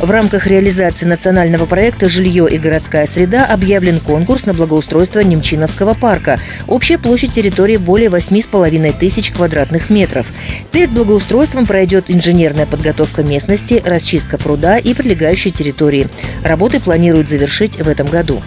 В рамках реализации национального проекта «Жилье и городская среда» объявлен конкурс на благоустройство Немчиновского парка. Общая площадь территории более 8,5 тысяч квадратных метров. Перед благоустройством пройдет инженерная подготовка местности, расчистка пруда и прилегающей территории. Работы планируют завершить в этом году.